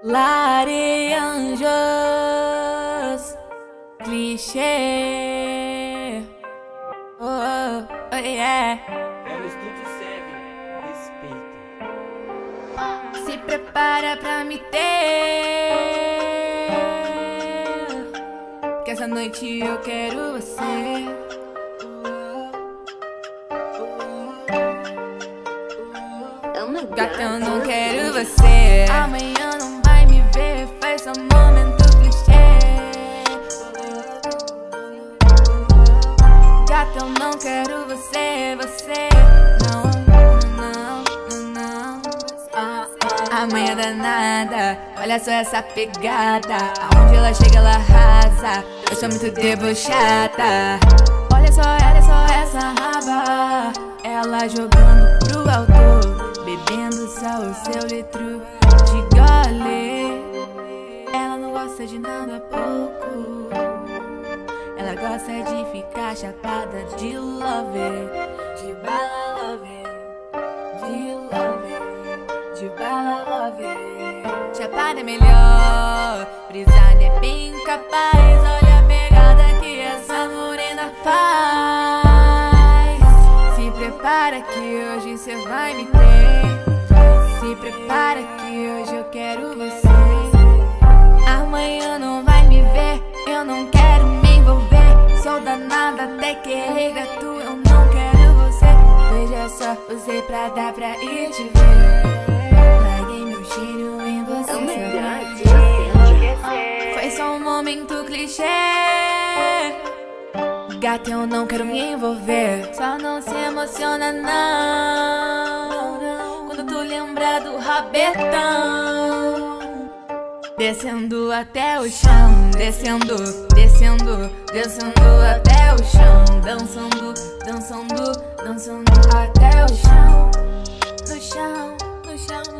Laranjas, clichê. Oh, oh, oh yeah. É o Estúdio Seven, respeito. Se prepara pra me ter. Que essa noite eu quero você. Gata, eu não quero você. Amanhã um momento clichê. Gata, eu não quero você, você. Não, não, não, não. Ah, ah. Amanhã danada, olha só essa pegada. Aonde ela chega, ela arrasa. Eu sou muito debochada. Olha só, olha só essa raba. Ela jogando pro alto. Bebendo só o seu litro de gole gosta de nada pouco. Ela gosta de ficar chapada de love De bala love De love De bala love Chapada é melhor Brisada é bem capaz. Olha a pegada que essa morena faz. Prepara que hoje cê vai me ter. Eu não quero me envolver. Sou danada até querer gato, eu não quero você. Veja só, você pra dar pra ir te ver. Larguei meu cheiro em você. Oh Foi só um momento clichê. Gata, eu não quero me envolver. Só não se emociona, não. Quando tu lembra do rabetão. Descendo até o chão, descendo, descendo, descendo até o chão. Dançando, dançando, dançando até o chão. No chão, no chão,